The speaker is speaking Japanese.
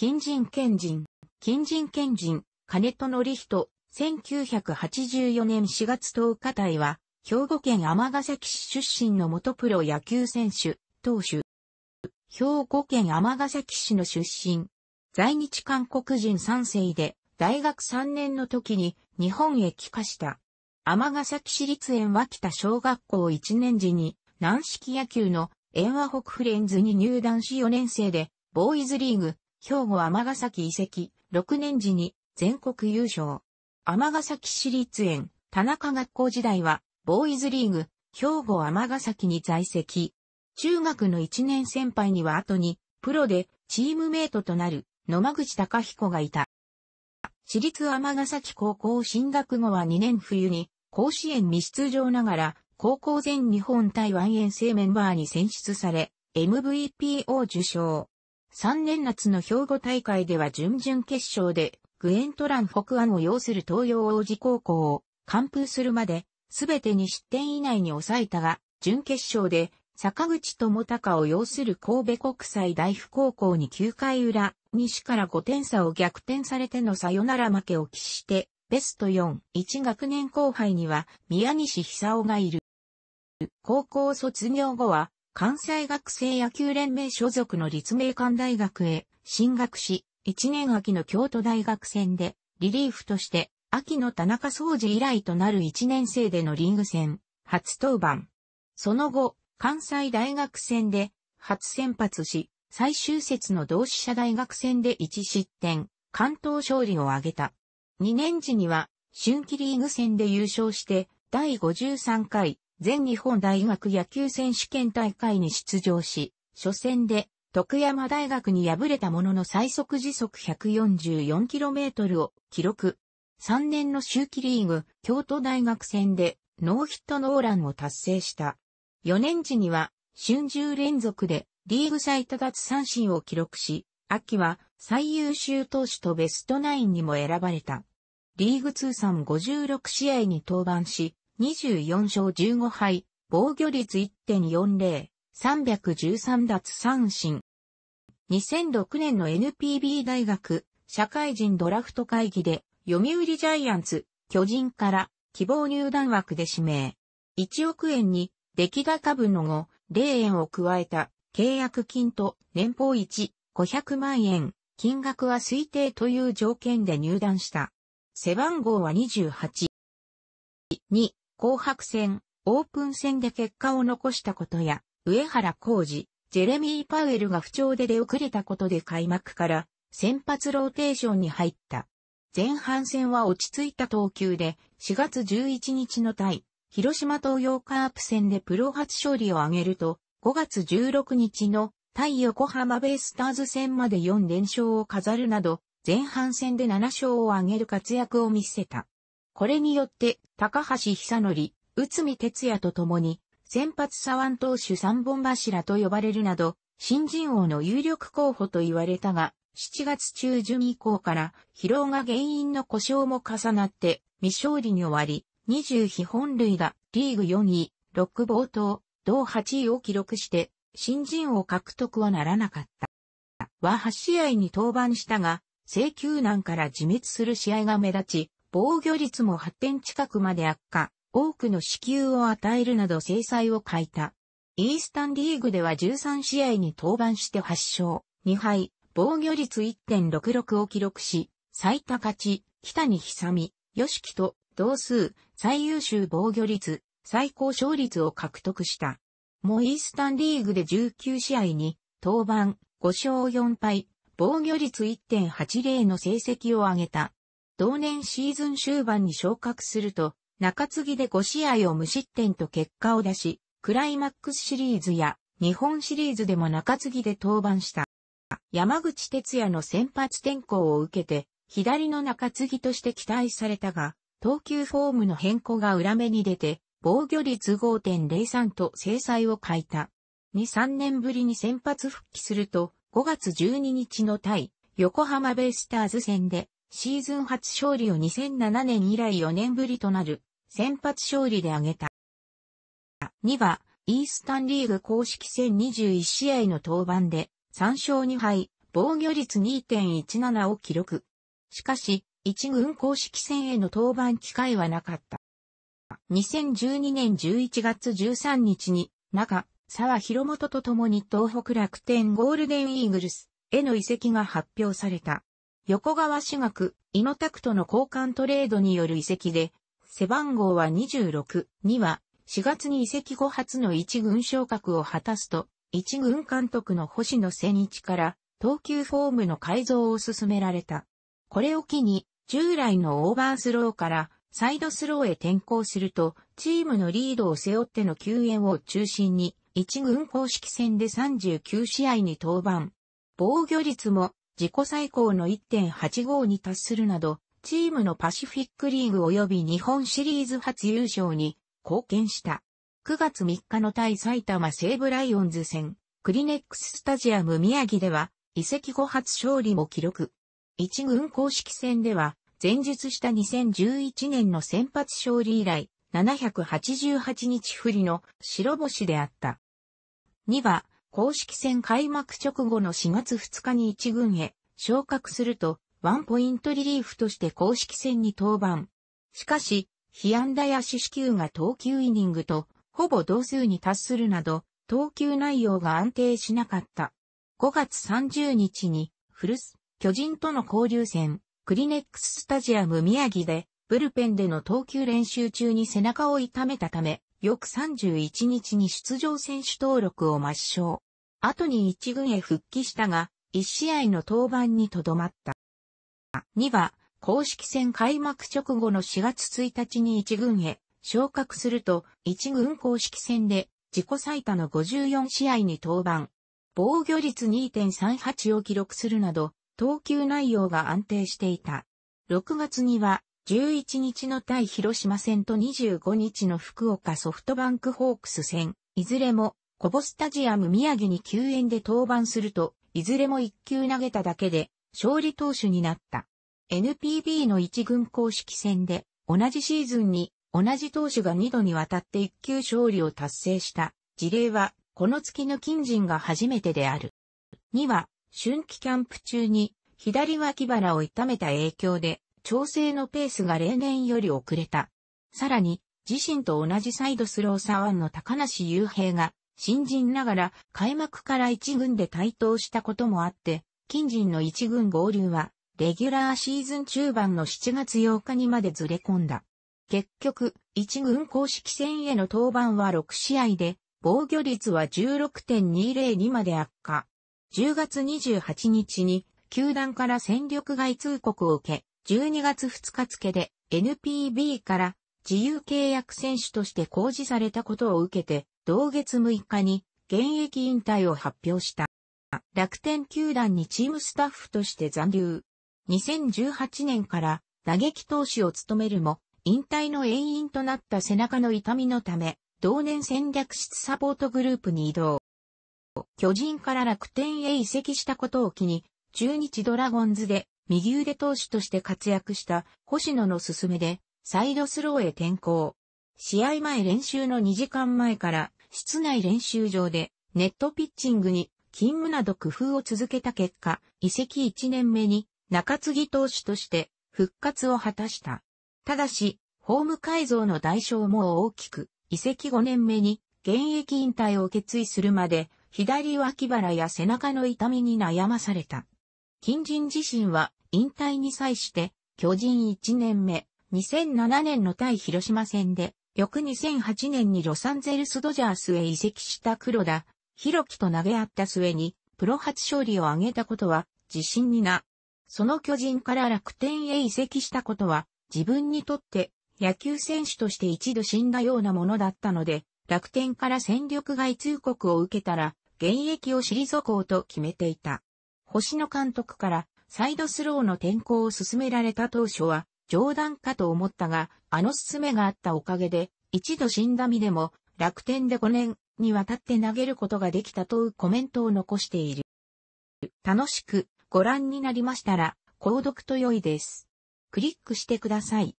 金人賢人、金人賢人、金戸則人、1984年4月10日隊は、兵庫県尼崎市出身の元プロ野球選手、投手。兵庫県尼崎市の出身。在日韓国人3世で、大学3年の時に日本へ帰化した。尼崎市立園脇田小学校1年時に軟式野球の園和北フレンズに入団し4年生で、ボーイズリーグ、兵庫尼崎移籍、6年時に全国優勝。尼崎市立園、田中学校時代は、ボーイズリーグ、兵庫尼崎に在籍。中学の1年先輩には後に、プロでチームメイトとなる野間口隆彦がいた。私立尼崎高校進学後は2年冬に甲子園未出場ながら高校全日本台湾遠征メンバーに選出され MVP を受賞。3年夏の兵庫大会では準々決勝でグエントラン北安を要する東洋王子高校を完封するまで、すべてに失点以内に抑えたが、準決勝で坂口智隆を要する神戸国際大府高校に9回裏、西から5点差を逆転されてのサヨナラ負けを喫して、ベスト4、1学年後輩には宮西久夫がいる。高校卒業後は、関西学生野球連盟所属の立命館大学へ進学し、1年秋の京都大学戦で、リリーフとして、秋の田中総司以来となる1年生でのリーグ戦、初登板。その後、関西大学戦で、初先発し、最終節の同志社大学戦で1失点、関東勝利を挙げた。2年時には、春季リーグ戦で優勝して、第53回全日本大学野球選手権大会に出場し、初戦で徳山大学に敗れたものの最速時速 144km を記録。3年の秋季リーグ、京都大学戦でノーヒットノーランを達成した。4年時には春秋連続でリーグ最多奪三振を記録し、秋は最優秀投手とベストナインにも選ばれた。リーグ通算56試合に登板し、24勝15敗、防御率1.40、313奪三振。2006年の NPB 大学社会人ドラフト会議で読売ジャイアンツ、巨人から希望入団枠で指名。1億円に出来高分の後、0円を加えた契約金と年俸1、500万円、金額は推定という条件で入団した。背番号は28。2、紅白戦、オープン戦で結果を残したことや、上原浩二、ジェレミー・パウエルが不調で出遅れたことで開幕から先発ローテーションに入った。前半戦は落ち着いた投球で4月11日の対広島東洋カープ戦でプロ初勝利を挙げると5月16日の対横浜ベイスターズ戦まで4連勝を飾るなど前半戦で7勝を挙げる活躍を見せた。これによって高橋久則、内海哲也と共に先発左腕投手三本柱と呼ばれるなど、新人王の有力候補と言われたが、7月中旬以降から疲労が原因の故障も重なって未勝利に終わり、20本塁打、リーグ4位、6冒頭、同8位を記録して、新人王獲得はならなかった。は8試合に登板したが、請求難から自滅する試合が目立ち、防御率も8点近くまで悪化。多くの支給を与えるなど制裁を欠いた。イースタンリーグでは13試合に登板して8勝、2敗、防御率1.66を記録し、最多勝ち、北に久美、吉木と同数、最優秀防御率、最高勝率を獲得した。もうイースタンリーグで19試合に登板5勝4敗、防御率1.80の成績を上げた。同年シーズン終盤に昇格すると、中継ぎで5試合を無失点と結果を出し、クライマックスシリーズや日本シリーズでも中継ぎで登板した。山口哲也の先発転向を受けて、左の中継ぎとして期待されたが、投球フォームの変更が裏目に出て、防御率5.03と制裁を欠いた。2、3年ぶりに先発復帰すると、5月12日の対、横浜ベイスターズ戦で、シーズン初勝利を2007年以来4年ぶりとなる先発勝利で挙げた。2は、イースタンリーグ公式戦21試合の登板で、3勝2敗、防御率2.17を記録。しかし、一軍公式戦への登板機会はなかった。2012年11月13日に、中、沢広本と共に東北楽天ゴールデンイーグルスへの移籍が発表された。横川志学、イノタクトの交換トレードによる移籍で、背番号は26には、4月に移籍後初の一軍昇格を果たすと、一軍監督の星野千一から投球フォームの改造を進められた。これを機に、従来のオーバースローからサイドスローへ転向すると、チームのリードを背負っての救援を中心に、一軍公式戦で39試合に登板。防御率も自己最高の1.85に達するなど、チームのパシフィックリーグ及び日本シリーズ初優勝に貢献した。9月3日の対埼玉西武ライオンズ戦、クリネックススタジアム宮城では、移籍後初勝利も記録。一軍公式戦では、前述した2011年の先発勝利以来、788日振りの白星であった。2は、公式戦開幕直後の4月2日に1軍へ昇格すると、ワンポイントリリーフとして公式戦に登板。しかし、被安打や四死球が投球イニングと、ほぼ同数に達するなど、投球内容が安定しなかった。5月30日に、フルス、巨人との交流戦、クリネックススタジアム宮城で、ブルペンでの投球練習中に背中を痛めたため、翌31日に出場選手登録を抹消。後に一軍へ復帰したが、一試合の登板にとどまった。2は、公式戦開幕直後の4月1日に一軍へ昇格すると、一軍公式戦で自己最多の54試合に登板。防御率2.38を記録するなど、投球内容が安定していた。6月には、11日の対広島戦と25日の福岡ソフトバンクホークス戦、いずれも、コボスタジアム宮城に救援で登板すると、いずれも1球投げただけで、勝利投手になった。NPB の一軍公式戦で、同じシーズンに、同じ投手が2度にわたって1球勝利を達成した事例は、この月の金人が初めてである。2は、春季キャンプ中に、左脇腹を痛めた影響で、調整のペースが例年より遅れた。さらに、自身と同じサイドスロー左腕の高梨雄平が、新人ながら開幕から一軍で台頭したこともあって、近人の一軍合流は、レギュラーシーズン中盤の7月8日にまでずれ込んだ。結局、一軍公式戦への登板は6試合で、防御率は16.202まで悪化。10月28日に、球団から戦力外通告を受け、12月2日付で NPB から自由契約選手として公示されたことを受けて、同月6日に現役引退を発表した。楽天球団にチームスタッフとして残留。2018年から打撃投手を務めるも、引退の遠因となった背中の痛みのため、同年戦略室サポートグループに移動。巨人から楽天へ移籍したことを機に、中日ドラゴンズで右腕投手として活躍した星野の勧めで、サイドスローへ転向。試合前練習の2時間前から室内練習場でネットピッチングに勤務など工夫を続けた結果、移籍1年目に中継ぎ投手として復活を果たした。ただし、ホーム改造の代償も大きく、移籍5年目に現役引退を決意するまで、左脇腹や背中の痛みに悩まされた。近人自身は引退に際して、巨人1年目、2007年の対広島戦で、翌2008年にロサンゼルスドジャースへ移籍した黒田、弘樹と投げ合った末に、プロ初勝利を挙げたことは、自信にな。その巨人から楽天へ移籍したことは、自分にとって野球選手として一度死んだようなものだったので、楽天から戦力外通告を受けたら、現役を退こうと決めていた。星野監督からサイドスローの転向を進められた当初は冗談かと思ったが、あの勧めがあったおかげで、一度死んだ身でも楽天で5年にわたって投げることができたというコメントを残している。楽しくご覧になりましたら、購読と良いです。クリックしてください。